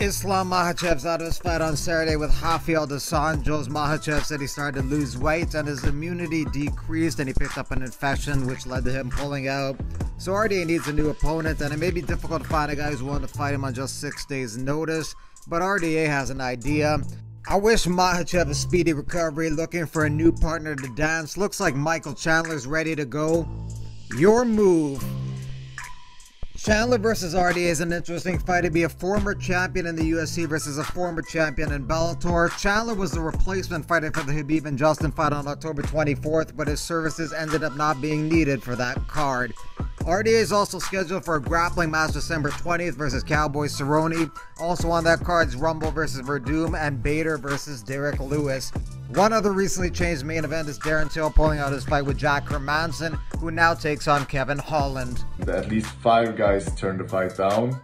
Islam Makhachev's out of his fight on Saturday with Rafael dos Anjos. Makhachev said he started to lose weight and his immunity decreased and he picked up an infection which led to him pulling out. So RDA needs a new opponent and it may be difficult to find a guy who's willing to fight him on just six days notice, but RDA has an idea. I wish Makhachev a speedy recovery, looking for a new partner to dance. Looks like Michael Chandler's ready to go. Your move Chandler versus RDA is an interesting fight to be a former champion in the UFC versus a former champion in Bellator. Chandler was the replacement fighter for the Khabib and Justin fight on October 24th, but his services ended up not being needed for that card. RDA is also scheduled for a grappling match December 20th versus Cowboy Cerrone. Also on that card is Rumble versus Werdum and Bader versus Derrick Lewis. One other recently changed main event is Darren Till pulling out his fight with Jack Hermansson, who now takes on Kevin Holland. At least five guys turned the fight down.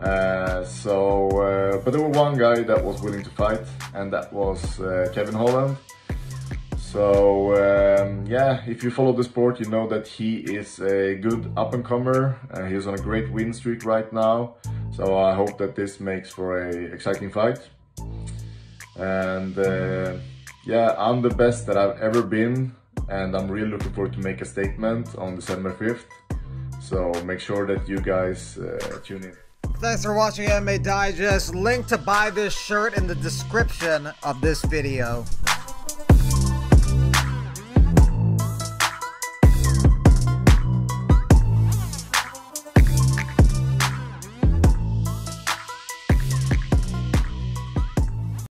Uh, so, uh, but there was one guy that was willing to fight, and that was uh, Kevin Holland. So um, yeah, if you follow the sport, you know that he is a good up and comer. Uh, he's on a great win streak right now. So I hope that this makes for a exciting fight. And uh, yeah, I'm the best that I've ever been, and I'm really looking forward to make a statement on December 5th. So make sure that you guys uh, tune in. Thanks for watching MMA Digest. Link to buy this shirt in the description of this video.